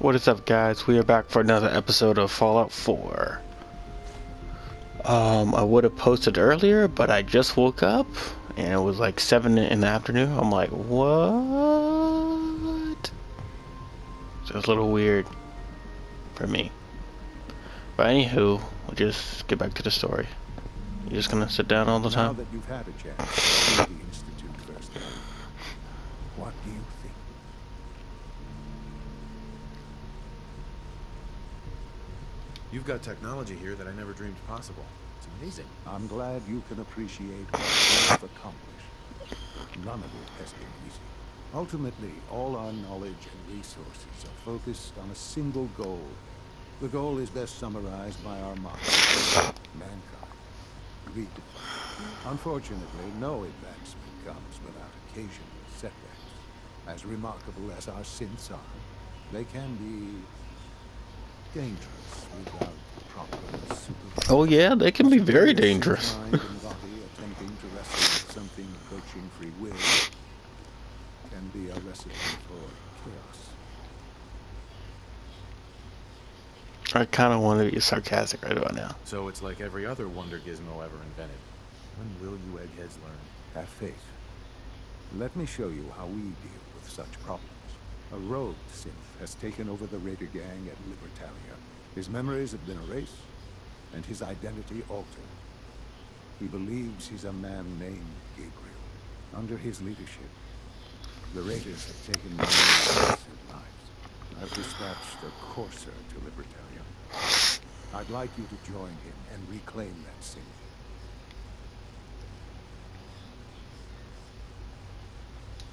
What is up guys? We are back for another episode of Fallout 4. Um, I would have posted earlier, but I just woke up and it was like 7 in the afternoon. I'm like, what? So it's a little weird for me. But anywho, we'll just get back to the story. You're just gonna sit down all the time? that you've had a chance to see the Institute firsthand, what do you think? You've got technology here that I never dreamed possible. It's amazing. I'm glad you can appreciate what we've accomplished. None of it has been easy. Ultimately, all our knowledge and resources are focused on a single goal. The goal is best summarized by our motto, mankind. Redefined. Unfortunately, no advancement comes without occasional setbacks. As remarkable as our synths are, they can be dangerous without proper supervision. Oh yeah, they can be very dangerous. mind and body attempting to wrestle with something approaching free will can be a recipe for chaos. I kind of want to be sarcastic right about now. So it's like every other wonder gizmo ever invented. When will you eggheads learn? Have faith. Let me show you how we deal with such problems. A rogue synth has taken over the raider gang at Libertalia. His memories have been erased, and his identity altered. He believes he's a man named Gabriel. Under his leadership, the raiders have taken many innocent lives. I've dispatched a courser to Libertalia. I'd like you to join him and reclaim that synth.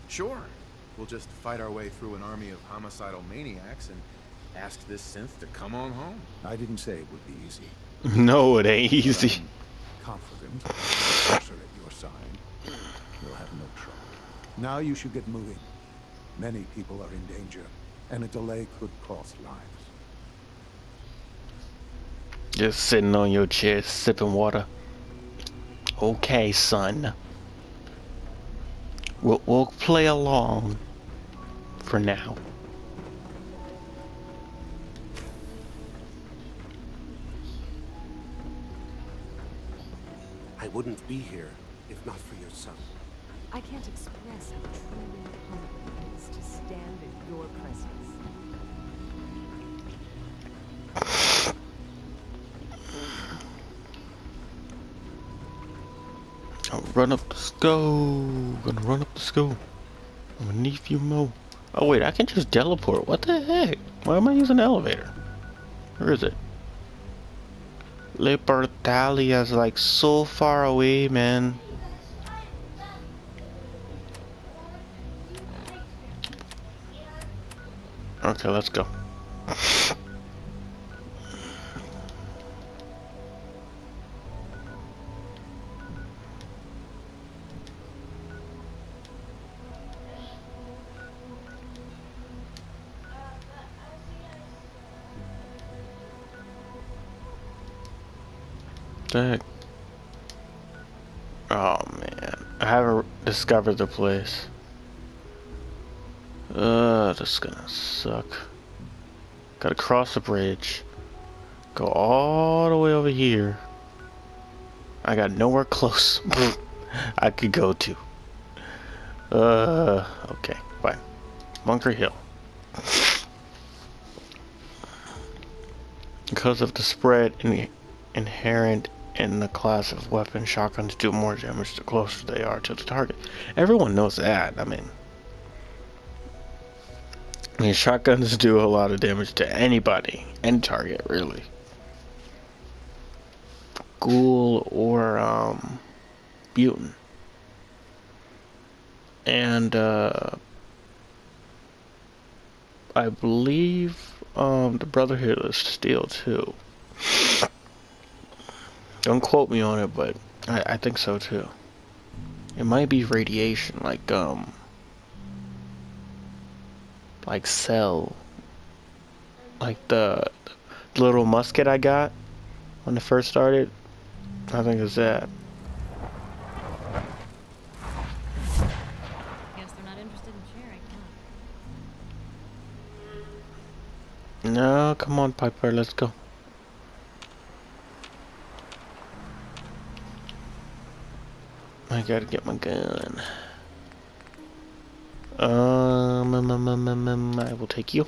Sure. We'll just fight our way through an army of homicidal maniacs and ask this synth to come on home. I didn't say it would be easy. No, it ain't easy. Confident, with at your side, you'll have no trouble. Now you should get moving. Many people are in danger, and a delay could cost lives. Just sitting on your chair, sipping water. Okay, son. We'll, we'll play along for now. I wouldn't be here if not for your son. I can't express how truly humbling it is to stand in your run up the school. Gonna run up the school. I'm beneath you, Mo. Oh wait, I can just teleport. What the heck? Why am I using the elevator? Where is it? Libertalia's like so far away, man. Okay, let's go. Dang. Oh man, I haven't discovered the place. Uh, this is gonna suck. Gotta cross the bridge. Go all the way over here. I got nowhere close I could go to. Uh, okay, fine. Bunker Hill. Because of the spread in inherent in the class of weapon shotguns do more damage the closer they are to the target. Everyone knows that. I mean, I mean, shotguns do a lot of damage to anybody, any target, really. Ghoul or um, mutant, and uh, I believe um, the Brotherhood is steel too. Don't quote me on it, but I, I think so too. It might be radiation, like um, like cell, like the, the little musket I got when it first started. I think it's that. Guess they're not interested in sharing, huh? No, come on, Piper, let's go. I gotta get my gun. Um, um, um, um, um, um, I will take you.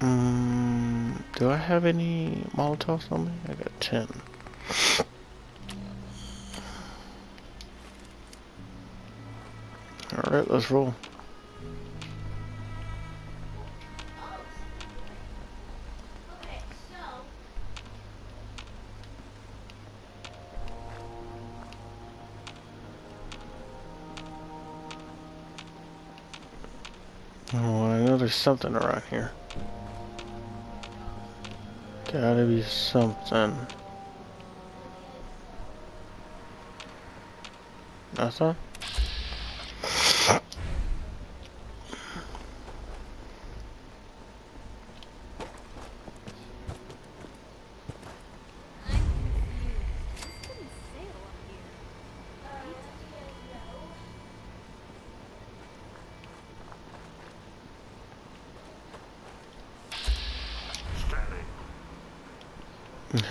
Um, do I have any Molotovs on me? I got 10. Alright, let's roll. Something around here. Gotta be something. Nothing?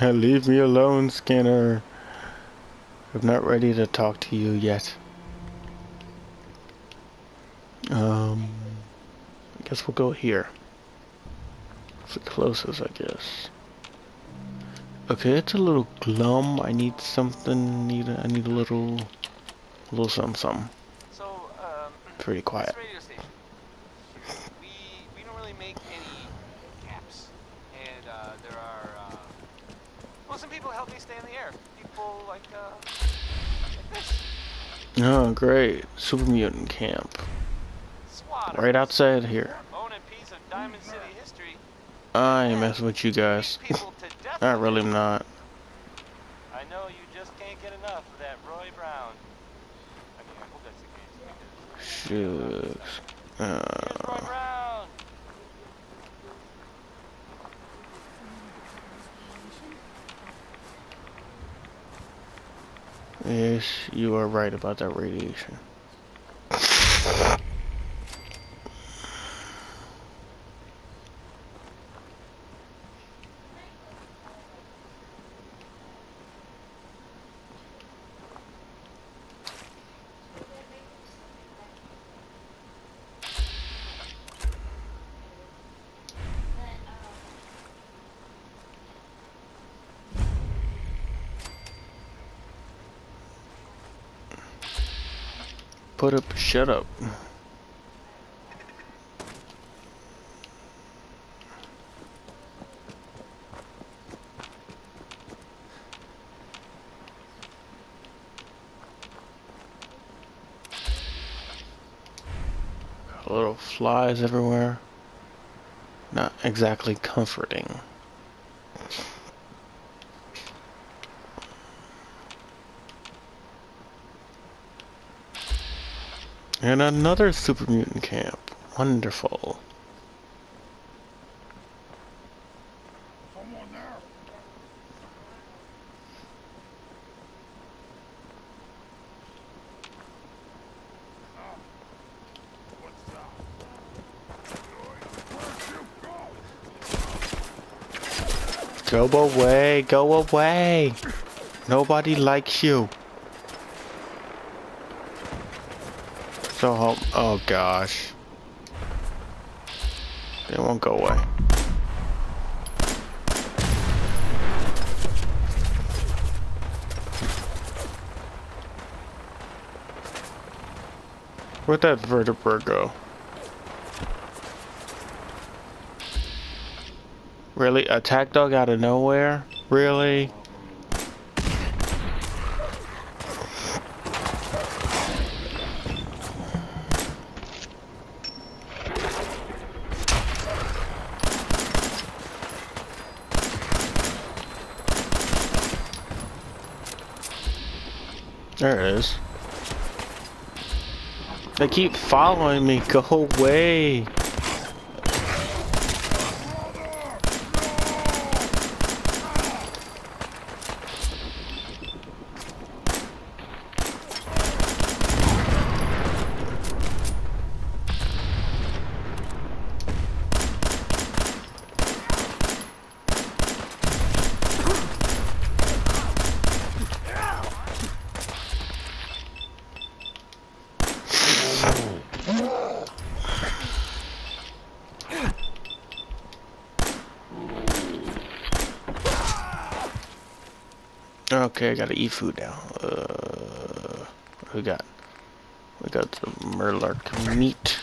Leave me alone, Skinner. I'm not ready to talk to you yet. Um, I guess we'll go here. It's the closest, I guess. Okay, it's a little glum. I need something. Need a, I need a little, a little something, something. So, um, Pretty quiet. this radio station. We we don't really make any gaps, and uh, there are uh, well, some people help me stay in the air. People like uh, like this. Oh, great! Super mutant camp, right outside here. Own a piece of Diamond City history. I ain't messing with you guys. Beat people to death. I really am not. I know you just can't get enough of that Roy Brown. I mean, I hope that's the case because Shucks. Uh, Roy Brown. Yes, you are right about that radiation. Put up, shut up. Little flies everywhere. Not exactly comforting. And another super mutant camp. Wonderful. Go away, go away. Nobody likes you. So, oh gosh. It won't go away. Where'd that vertebra go? Really? Attack dog out of nowhere? Really? There it is. They keep following me. Go away. Okay, I gotta eat food now. Uh, we got? We got the Mirelurk meat.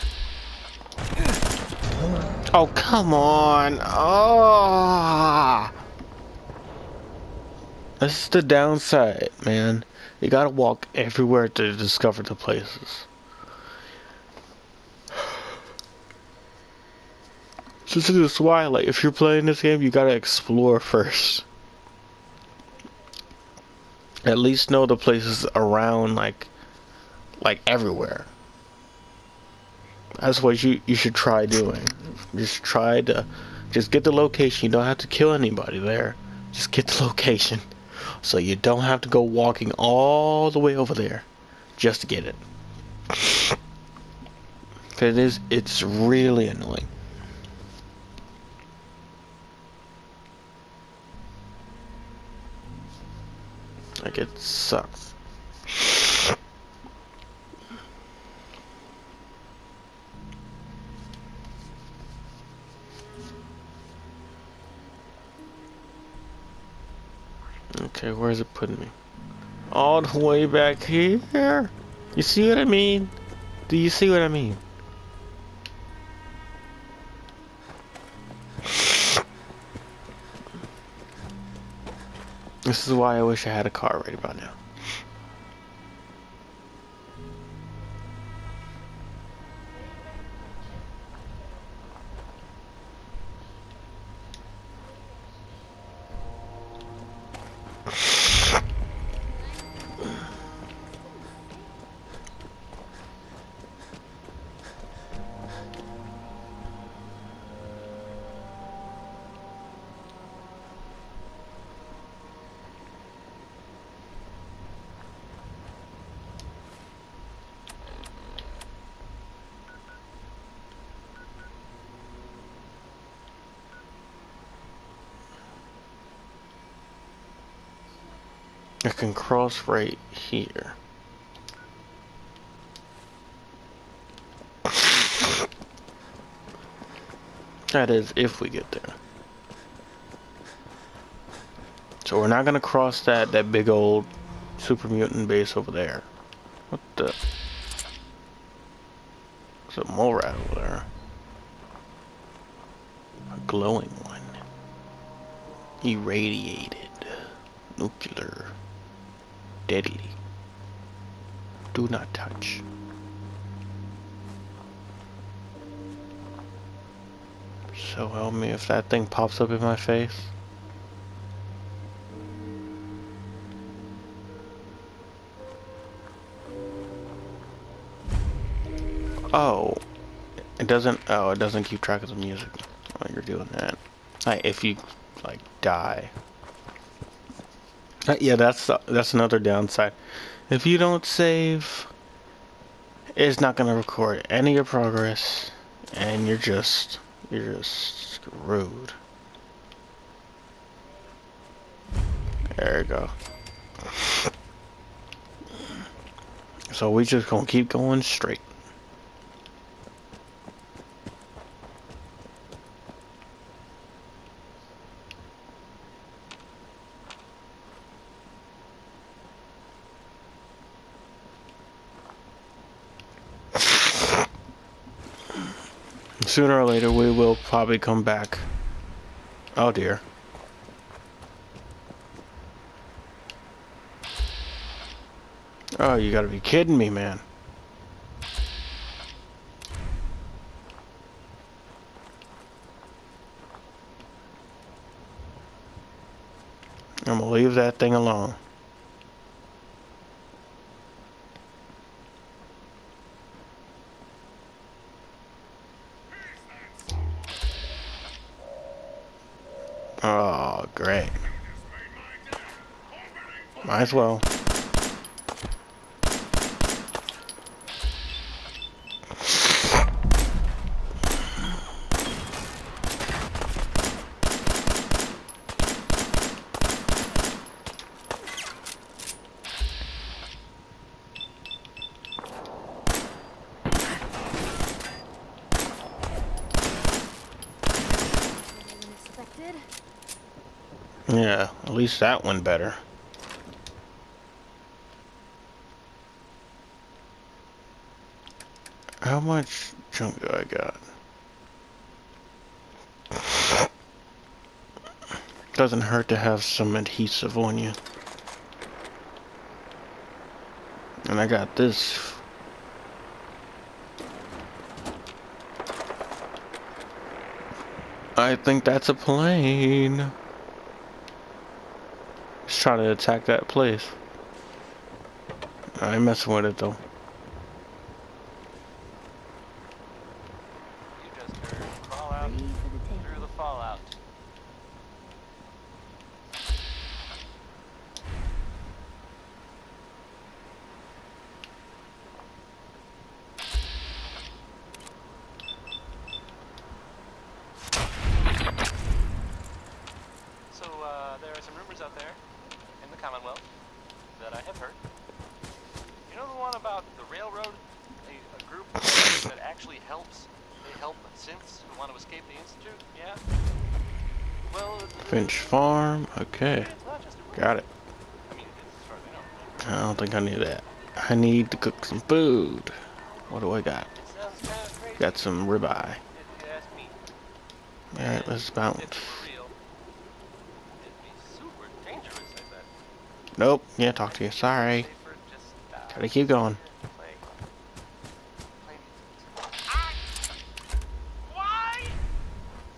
Oh, come on. Oh. This is the downside, man. You gotta walk everywhere to discover the places. This is why, like, if you're playing this game, you gotta explore first. At least know the places around, like, like everywhere. That's what you you should try doing. Just try to, just get the location. You don't have to kill anybody there. Just get the location, so you don't have to go walking all the way over there, just to get it. It is, it's really annoying. Like it sucks. Okay, where's it putting me? All the way back here? You see what I mean? Do you see what I mean? This is why I wish I had a car right about now. Can cross right here. That is, if we get there. So we're not gonna cross that that big old super mutant base over there. What the? There's a mole rat over there. A glowing one. Irradiated. Nuclear. Deadly. Do not touch. So help me if that thing pops up in my face. Oh. It doesn't, oh, it doesn't keep track of the music while you're doing that. Like, if you, like, die. Uh, yeah, that's that's another downside. If you don't save, it's not gonna record any of your progress, and you're just you're just screwed. There you go. So we just gonna keep going straight. Sooner or later we will probably come back. Oh dear. Oh, you gotta be kidding me, man. I'm gonna leave that thing alone. Oh, great. Might as well. least that one better. How much junk do I got? Doesn't hurt to have some adhesive on you. And I got this. I think that's a plane. Trying to attack that place. I ain't messing with it though. You just heard crawl out Ready for the through takeoff. the fallout. So, uh, there are some rumors out there in the Commonwealth that I have heard. You know the one about the railroad? A, a group that actually helps. They help synths who want to escape the Institute? Yeah? Well, Finch Farm. Okay. it's not just a rumor. Got it. I mean, as far as I know. I don't think I need that. I need to cook some food. What do I got? It sounds kind of crazy. Got some ribeye. If you ask me. Alright, let's bounce. If for real, it'd be super dangerous, I bet. Nope, can't talk to you. Sorry. Gotta keep going. play. Play music. Why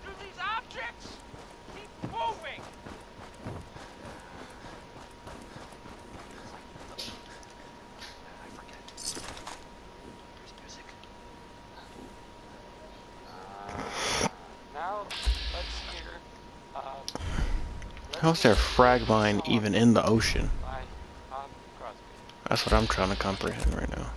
do these objects keep moving? I forget. There's music. Uh, now, let's hear. Uh, let's there frag mine even in the ocean? That's what I'm trying to comprehend right now.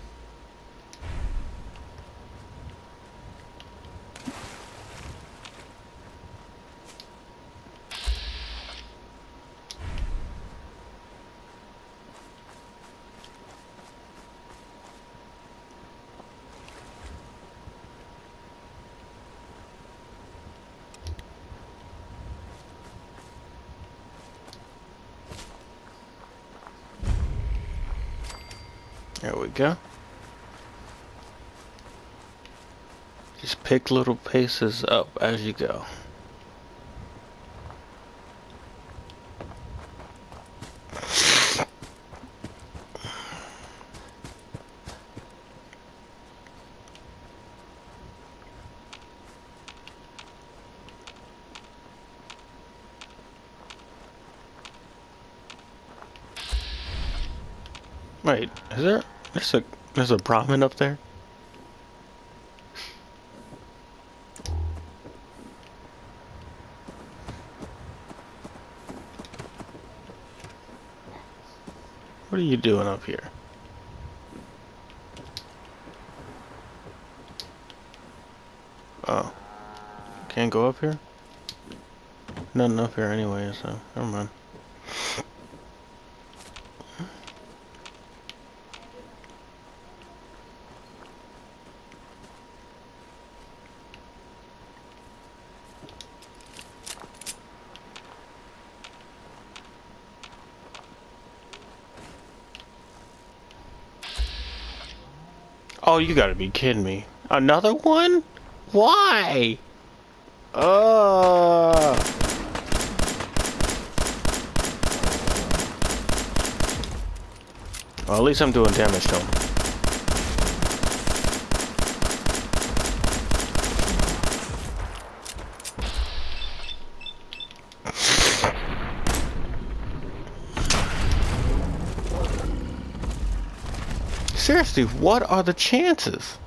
There we go. Just pick little paces up as you go. Wait, is there there's a Brahmin up there? What are you doing up here? Oh. Can't go up here? Nothing up here anyway, so never mind. You gotta be kidding me. Another one? Why? Uh. Well, at least I'm doing damage to him. Seriously, what are the chances?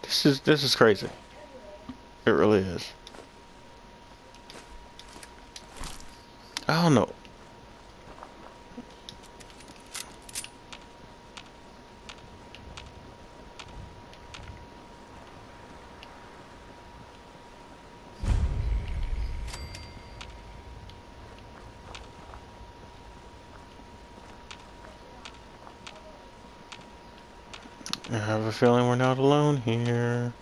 This is this is crazy. It really is. I don't know. Feeling we're not alone here.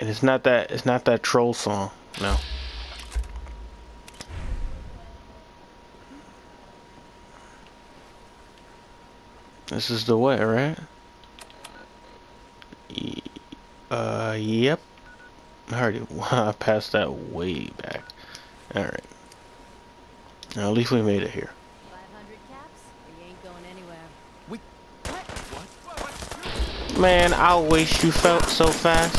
And it's not that it's not that troll song. No. This is the way, right? Uh, yep. I already passed that way back. Alright. Now, at least we made it here. 500 caps, or you ain't going anywhere. Man, I wish you felt so fast.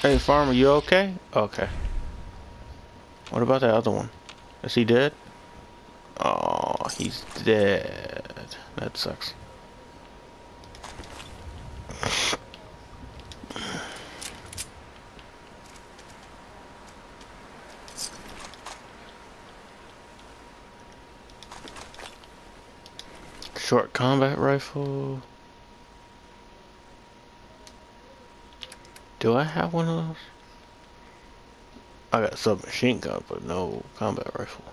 Hey, farmer, you okay? Okay. What about that other one? Is he dead? Oh, he's dead. That sucks. Short combat rifle. Do I have one of those? I got submachine gun, but no combat rifle.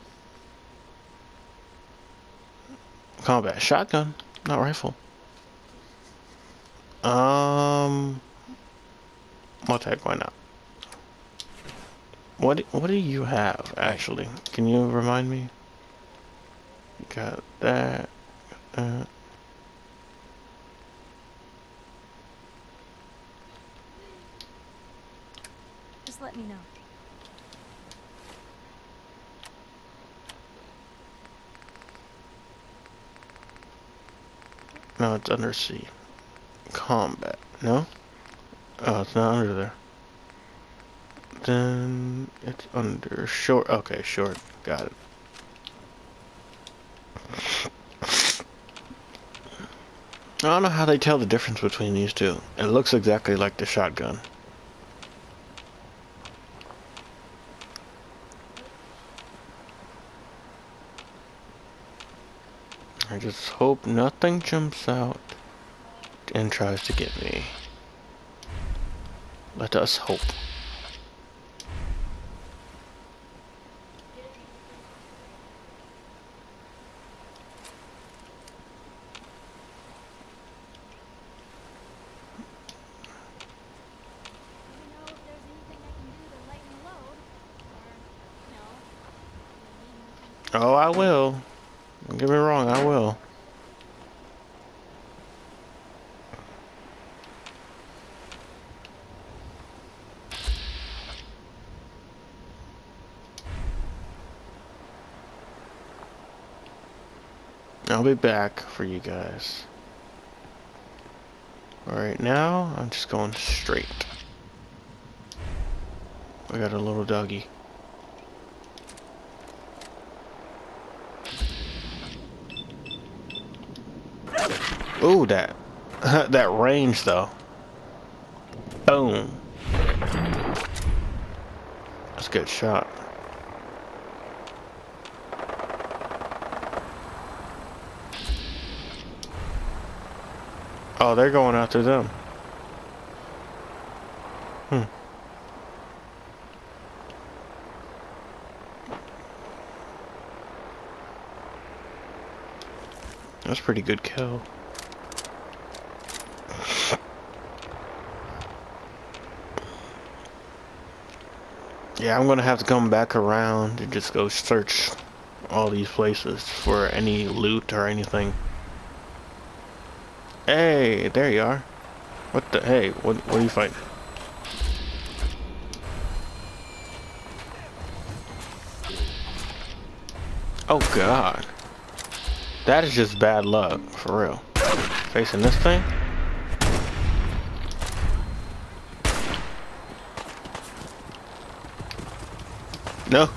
Combat shotgun, not rifle. Um, what the heck? Why not? What What do you have actually? Can you remind me? Got that. Uh, Just let me know. no, it's under undersea. Combat. No? Oh, it's not under there. Then it's under short. Okay, short. Got it. I don't know how they tell the difference between these two. It looks exactly like the shotgun. I just hope nothing jumps out and tries to get me. Let us hope. Do you know if there's anything I can do to lighten the load? Or, no? Oh, I will. Don't get me wrong, I will. I'll be back for you guys. Alright, now I'm just going straight. I got a little doggy. Ooh, that that range though. Boom. That's a good shot. Oh, they're going after them. Hmm. That's pretty good kill. Yeah, I'm gonna have to come back around and just go search all these places for any loot or anything. Hey, there you are. What the? Hey, what? What are you fighting? Oh God, that is just bad luck for real. Facing this thing. No.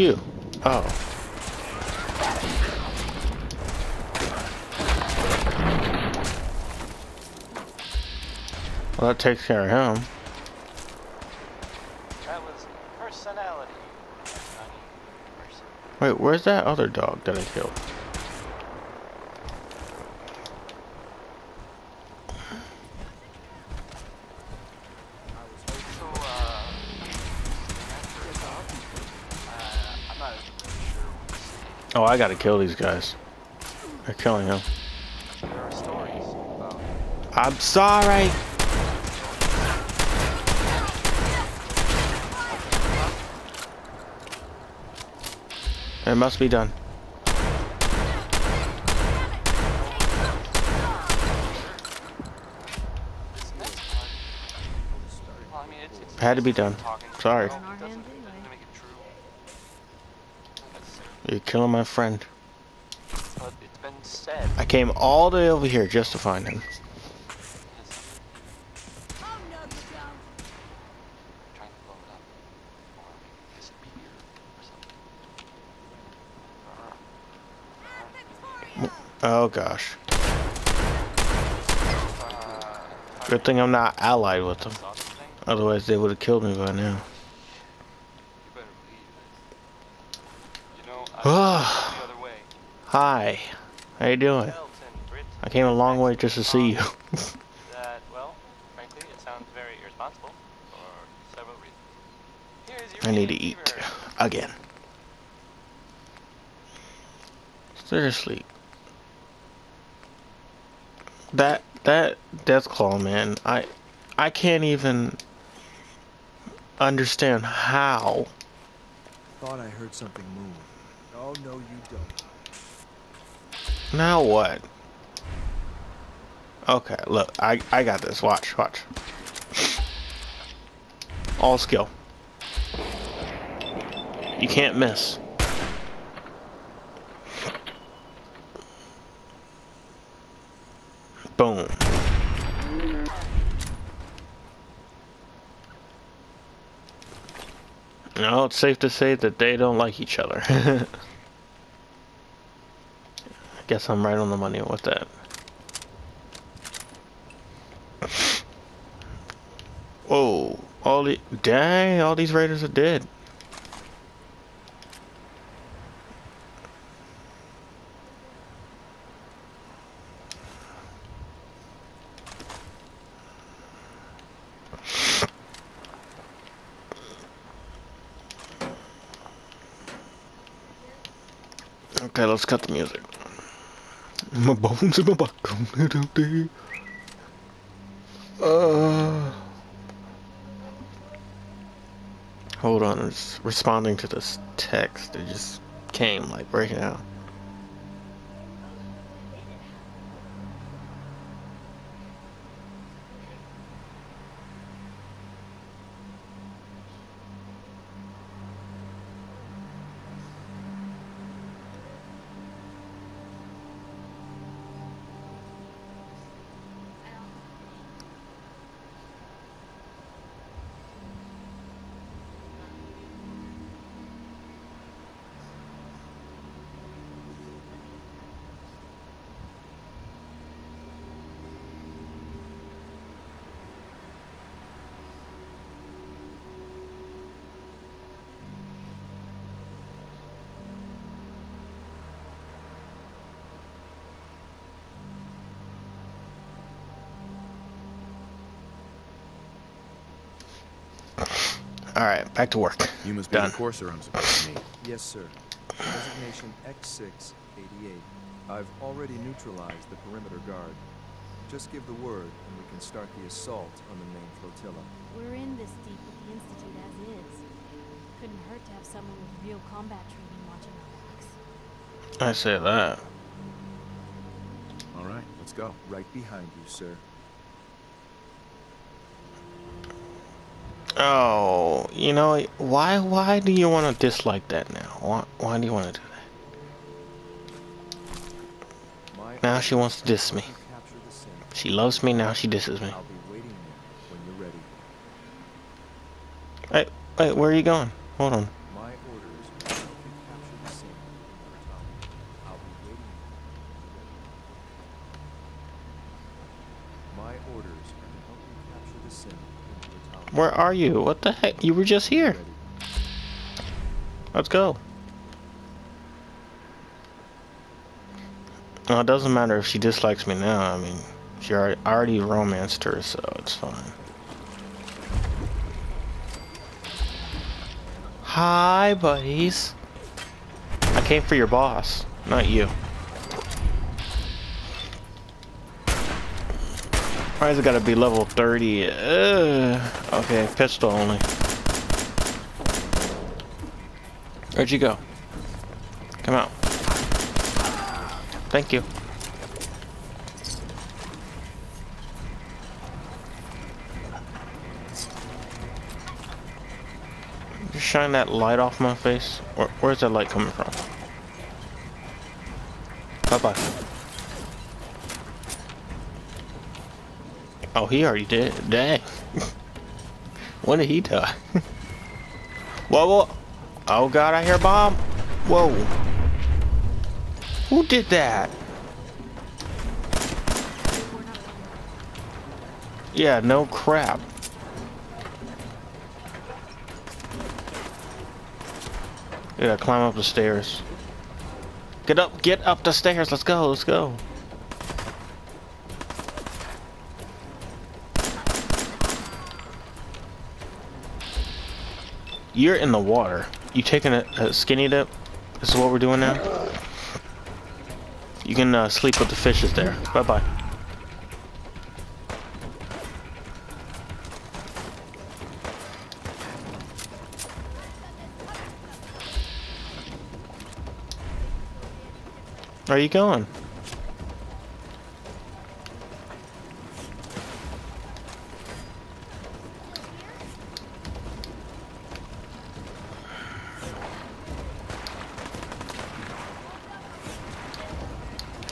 you? Oh. Well, that takes care of him. That was personality. Wait, where's that other dog that I killed? I gotta kill these guys. They're killing him. I'm sorry. It must be done. Had to be done. Sorry. It On our doesn't, hands doesn't anyway. make it true. Not necessarily, You're killing my friend. But it's been said. I came all the way over here just to find him. Oh no, you don't. trying to blow it up. Or make it disappear. Or something. Or, Victoria! Oh gosh. Good thing I'm not allied with them. Otherwise they would have killed me by now. you better believe it. You know, I was the other way. Hi. How you doing? Felt and Brit I came a long way just to see you. that, well, frankly, it sounds very irresponsible for several reasons. I need to eat. Again. Seriously. That that death claw man, I I can't even understand how. Thought I heard something move. Oh, no, you don't. Now what? Okay, look, I I got this. Watch, watch. All skill. You can't miss. Boom. No, it's safe to say that they don't like each other. Guess I'm right on the money with that. Whoa, all the dang, all these raiders are dead. Okay, let's cut the music. My bones in my back. Uh, hold on, it's responding to this text. It just came like right now. All right, back to work. You must be Done. the courser I'm supposed to meet. Yes, sir. Designation X688. I've already neutralized the perimeter guard. Just give the word, and we can start the assault on the main flotilla. We're in this deep with the Institute as is. Couldn't hurt to have someone with real combat training watching our backs. I say that. All right, let's go. Right behind you, sir. Oh, you know why? Why do you want to dislike that now? Why? Why do you want to do that? Now she wants to diss me. She loves me now. She disses me. Wait, wait, where are you going? Hold on. My orders are to help you capture the scene in your tower. I'll be waiting there when you're ready. My orders are to help you capture Where are you? What the heck? You were just here. Let's go. Well, it doesn't matter if she dislikes me now. I mean, she already, already romanced her, so it's fine. Hi, buddies. I came for your boss, not you. Why has it gotta be level 30? Uh, okay, pistol only. Where'd you go? Come out. Thank you. Just shine that light off my face. Where, where's that light coming from? Bye-bye. Oh, he already did. Dang. when did he die? whoa, whoa. Oh god, I hear bomb. Whoa. Who did that? Yeah, no crap. Gotta climb up the stairs. Get up, get up the stairs. Let's go, let's go. You're in the water. You taking a, a skinny dip? This is what we're doing now? You can uh, sleep with the fishes there. Bye-bye. Where are you going?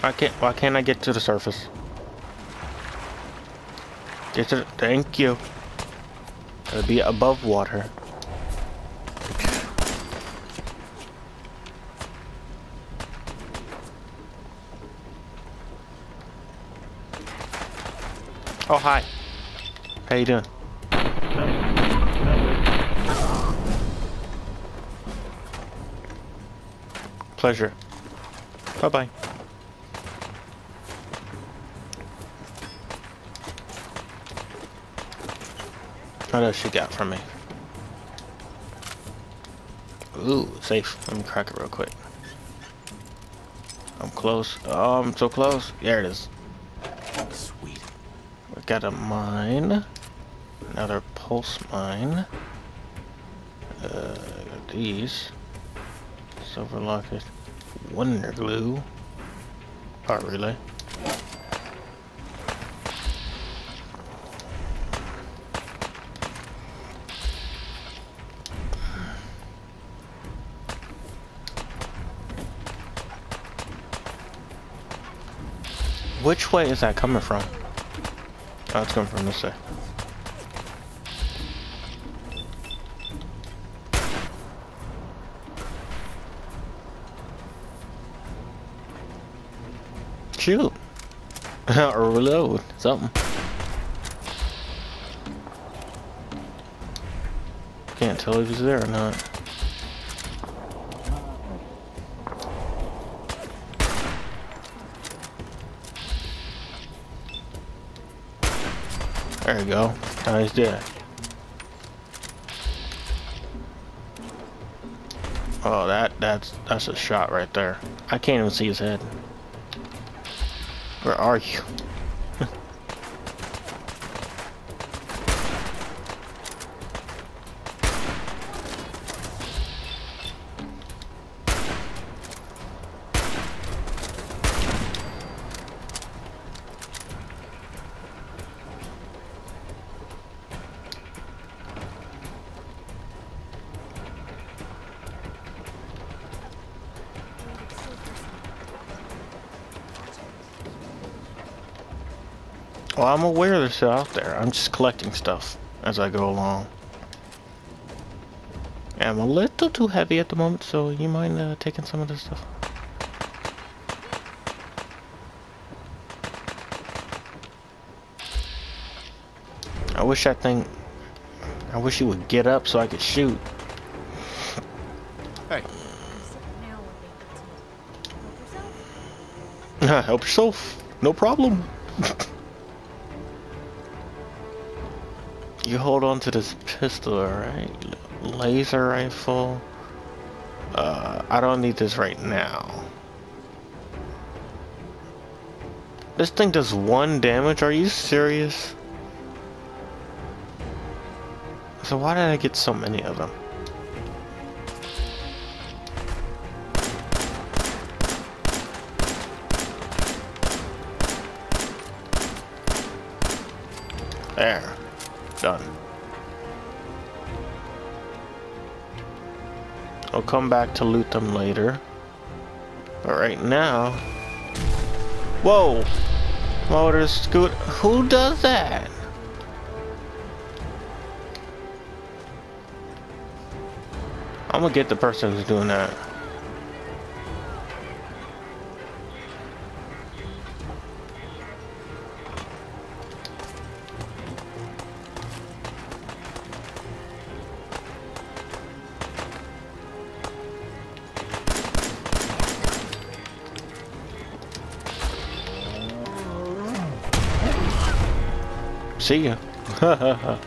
I can't. Why can't I get to the surface? Get to. The, thank you. It'll be above water. Oh hi. How you doing? Pleasure. Bye bye What else she got from me? Ooh, safe. Let me crack it real quick. I'm close. Oh, I'm so close. There it is. Sweet. We got a mine. Another pulse mine. Uh, these. Silver locket. Wonder glue. Power relay. Which way is that coming from? Oh, it's coming from this way. Shoot. or reload. Something. Can't tell if he's there or not. There you go. Now he's dead. Oh, that that's that's a shot right there. I can't even see his head. Where are you? I'm aware there's stuff out there. I'm just collecting stuff as I go along. I'm a little too heavy at the moment, so you mind uh, taking some of this stuff? I wish that thing... I wish you would get up so I could shoot. Hey, So now what they did to you. Help yourself? Help yourself. No problem. you hold on to this pistol, alright? Laser rifle. Uh, I don't need this right now. This thing does one damage? Are you serious? So why did I get so many of them? There. Done. I'll come back to loot them later. But right now... Whoa! Motor scoot... Who does that? I'm gonna get the person who's doing that. See ya. no.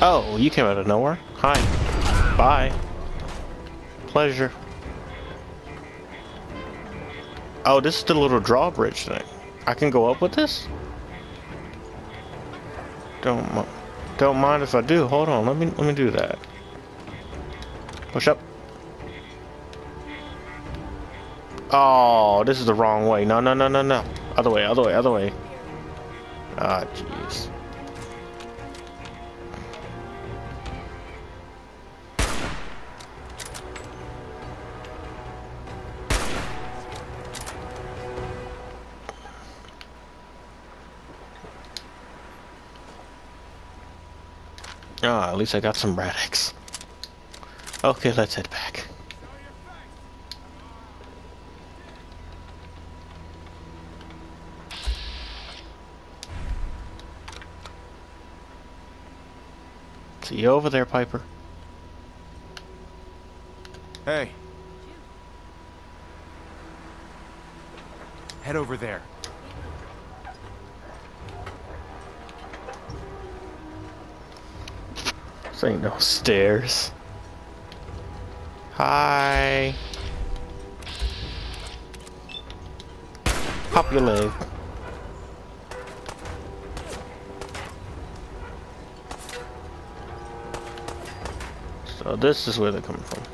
Oh, you came out of nowhere. Hi. Bye. Pleasure. Oh, this is the little drawbridge thing. I can go up with this? Don't don't mind if I do. Hold on. Let me let me do that. Push up. Oh, this is the wrong way. No, no, no, no, no. Other way, other way, other way. Ah, jeez. Least I got some Rad-X. Okay, let's head back. See you over there, Piper. hey. Head over there. This ain't no stairs. Hi. Pop your leg. So this is where they're coming from.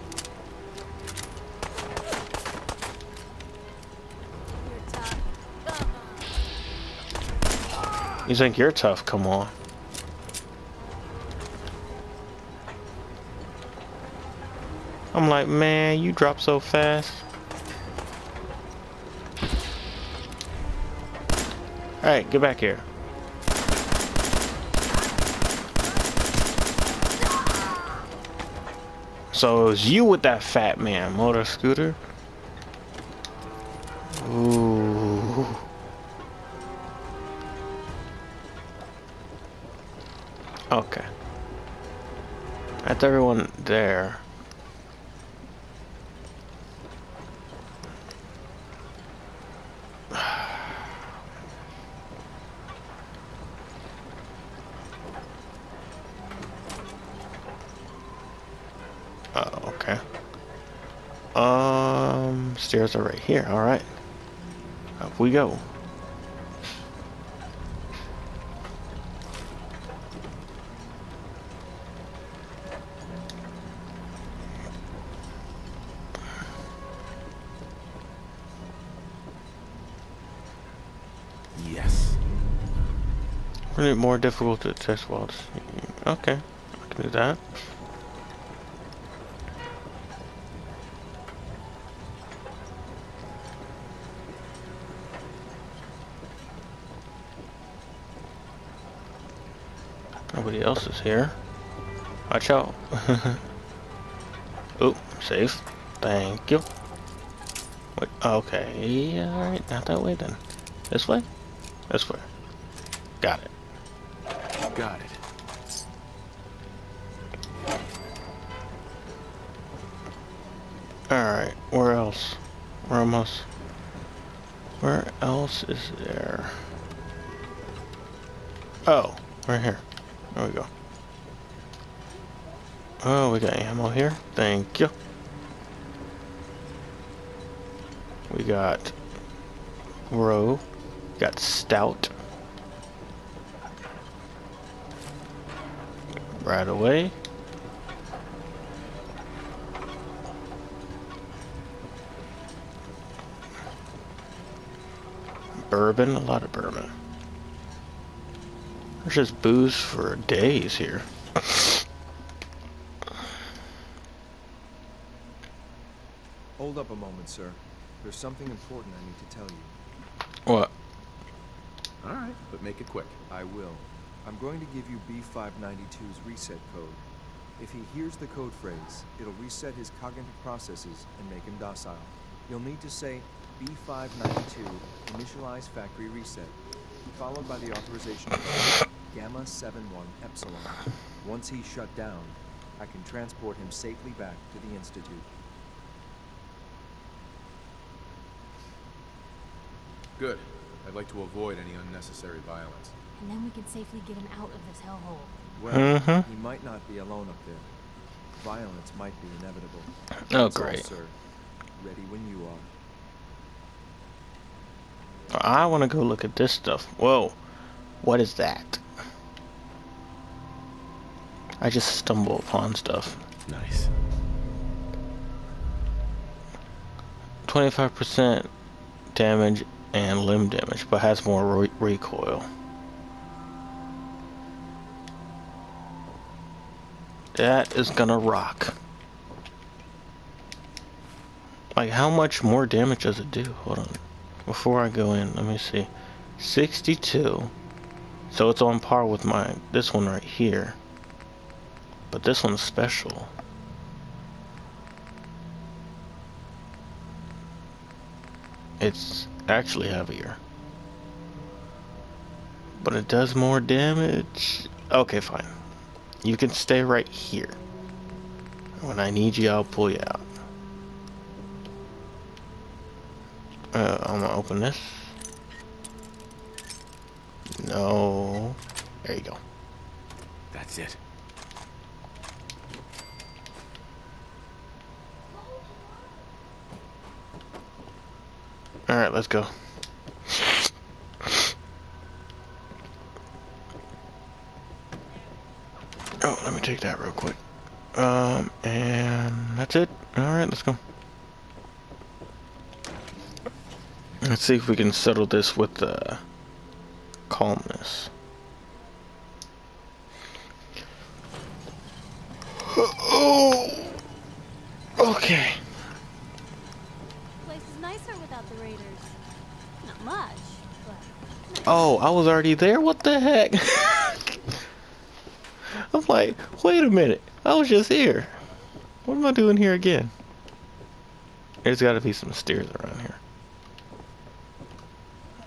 You think you're tough? Come on. I'm like, man, you drop so fast. Alright, get back here. So it was you with that fat man, motor scooter? Ooh. Okay. That's everyone there. Oh, okay. Um, stairs are right here. All right. Up we go. Yes. It more difficult to test while. Okay, I can do that. Nobody else is here. Watch out. oh, safe. Thank you. Wait, okay, alright, not that way then. This way? This way. Got it. Got it. Alright, where else? We're almost... Where else is there? Oh, right here. There we go. Oh, we got ammo here. Thank you. We got row. Got stout. Right away. Bourbon, a lot of bourbon. There's just booze for days here. Hold up a moment, sir. There's something important I need to tell you. What? Alright, but make it quick. I will. I'm going to give you B592's reset code. If he hears the code phrase, it'll reset his cognitive processes and make him docile. You'll need to say B592 initialize factory reset, followed by the authorization code Gamma 71 Epsilon. Once he's shut down, I can transport him safely back to the Institute. Good. I'd like to avoid any unnecessary violence. And then we can safely get him out of this hellhole. Well, Mhm. he might not be alone up there. Violence might be inevitable. Oh, That's all, great. sir. Ready when you are. I want to go look at this stuff. Whoa. What is that? I just stumble upon stuff. Nice. 25% damage and limb damage, but has more re recoil. That is gonna rock. Like, how much more damage does it do? Hold on. Before I go in, let me see. 62. So it's on par with my this one right here. But this one's special. It's actually heavier. But it does more damage. Okay, fine. You can stay right here. When I need you, I'll pull you out. Uh, I'm gonna open this. No. There you go. That's it. Alright, let's go. Oh, let me take that real quick. Um, and that's it. Alright, let's go. Let's see if we can settle this with uh, calmness. Oh! Okay. Place is nicer without the raiders. Not much, but Oh, I was already there? What the heck? I'm like, wait a minute. I was just here. What am I doing here again? There's got to be some stairs around here.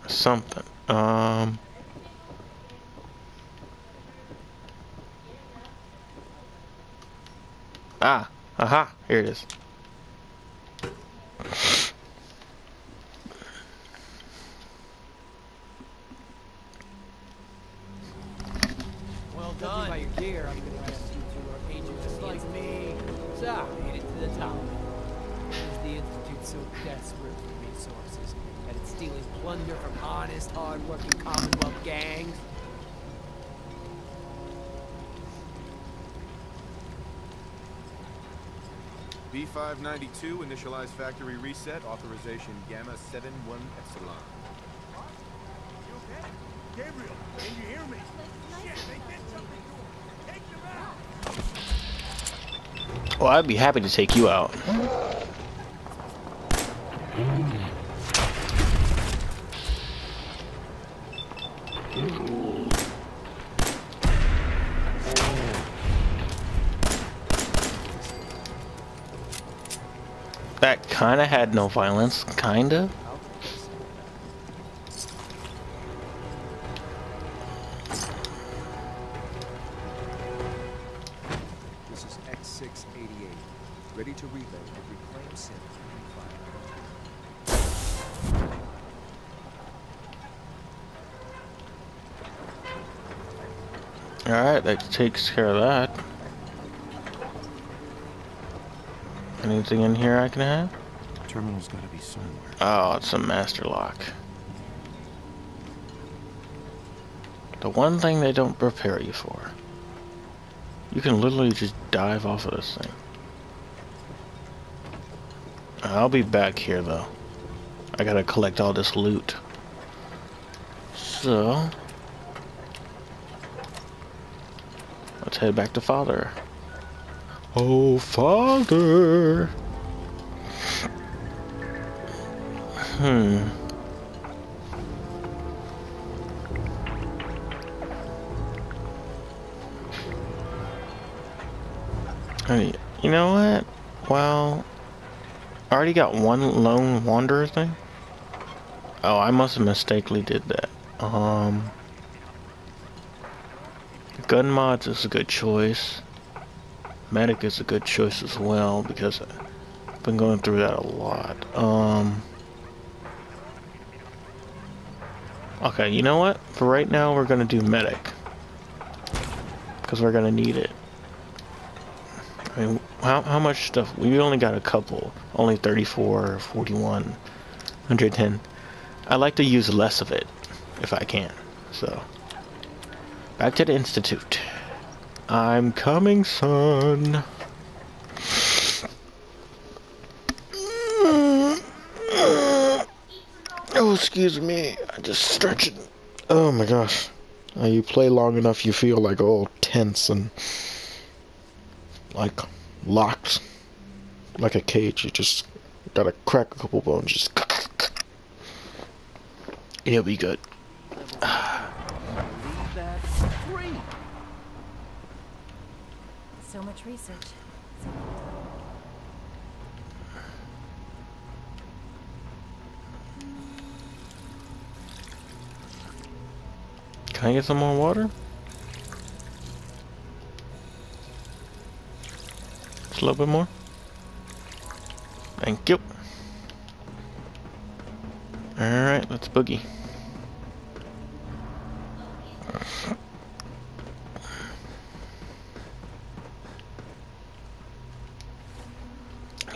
Something. Um. Ah, aha, here it is. B592, initialize factory reset, authorization Gamma 71 Epsilon. Gabriel, can you hear me? Shit, they did something to him. Take them out. Well, I'd be happy to take you out. Had no violence, kind of. This is X688, ready to relay with reclaim synth Alright, that takes care of that. Anything in here I can have? Terminal's gotta be somewhere. Oh, it's a master lock. The one thing they don't prepare you for. You can literally just dive off of this thing. I'll be back here though. I gotta collect all this loot. So... Let's head back to father. Oh, father! Hmm. Hey, you know what? Well, I already got one lone wanderer thing. Oh, I must have mistakenly did that. Um, gun mods is a good choice. Medic is a good choice as well because I've been going through that a lot. Um. Okay, you know what? For right now, we're gonna do medic because we're gonna need it. I mean, how how much stuff? We only got a couple. Only 34, 41, 110. I like to use less of it if I can. So, back to the institute. I'm coming, son. Oh, excuse me. I just stretching. Oh my gosh. Uh, you play long enough, you feel like all tense and like locked, like a cage. You just gotta crack a couple bones. Just it'll be good. So much research. Can I get some more water? Just a little bit more. Thank you. Alright, let's boogie.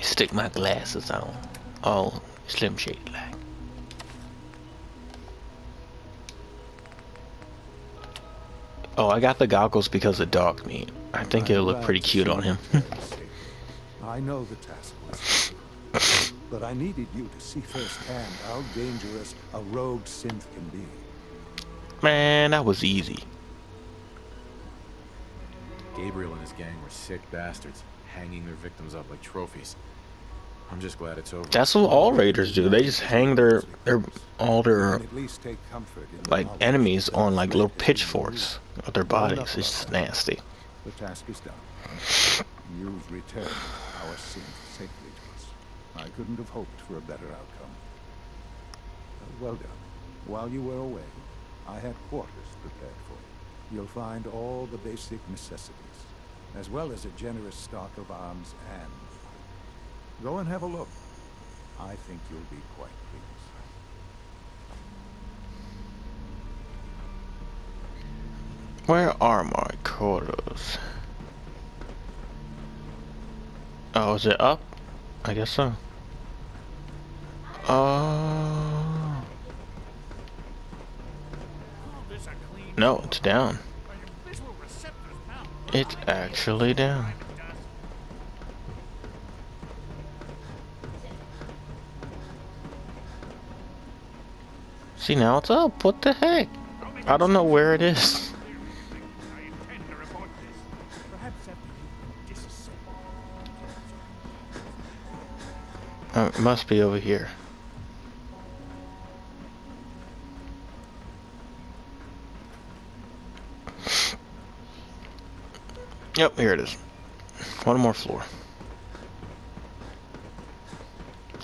Stick my glasses on. All slim shade Oh, I got the goggles because of Dogmeat. I think I'm it'll look pretty cute on him. I know the task was difficult, but I needed you to see firsthand how dangerous a rogue synth can be. Man, that was easy. Gabriel and his gang were sick bastards, hanging their victims up like trophies. I'm just glad it's over. That's what all raiders do. They just hang their their all their And at least take comfort in the like enemies on like little pitchforks of their bodies. It's just nasty. The task is done. You've returned our synth safely to us. I couldn't have hoped for a better outcome. Well done. While you were away, I had quarters prepared for you. You'll find all the basic necessities, as well as a generous stock of arms and... Go and have a look. I think you'll be quite pleased. Where are my quarters? Oh, is it up? I guess so. Oh. No, it's down. It's actually down. See, now it's up. What the heck? I don't know where it is. Oh, it must be over here. Yep, here it is. One more floor.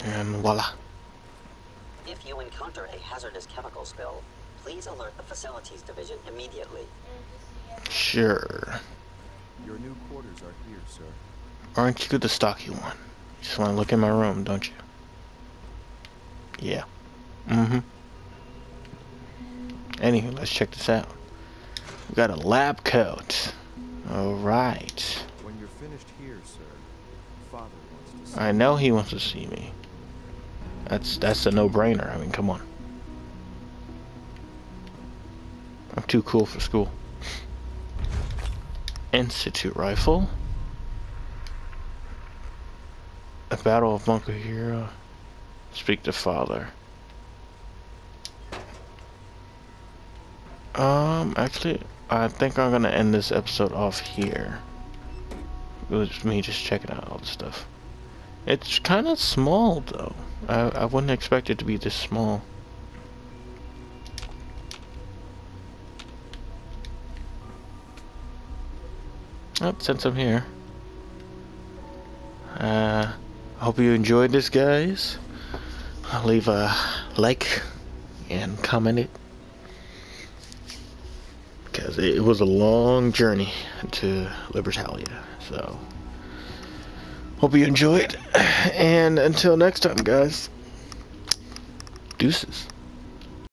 And voila. If you encounter a hazardous chemical spill, please alert the facilities division immediately. Sure. Your new quarters are here, sir. Aren't you the stocky one? Just want to look in my room, don't you? Yeah. Mm-hmm. Anywho, let's check this out. We got a lab coat. Alright. When you're finished here, sir, Father wants to see I know he wants to see me. That's that's a no-brainer. I mean, come on. I'm too cool for school. Institute rifle. A battle of Bunker Hill. Speak to father. Um, actually, I think I'm gonna end this episode off here. It was me just checking out all the stuff. It's kind of small, though. I, I wouldn't expect it to be this small. Oh, since I'm here. Uh, hope you enjoyed this, guys. Leave a like and comment it. Because it was a long journey to Libertalia. So, hope you enjoyed. And until next time, guys, deuces.